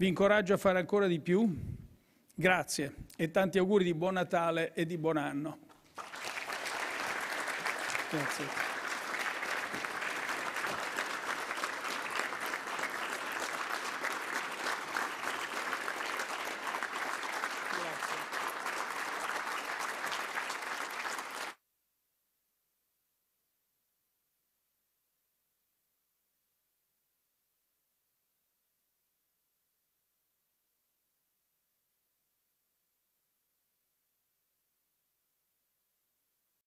Vi incoraggio a fare ancora di più. Grazie e tanti auguri di buon Natale e di buon anno. Grazie.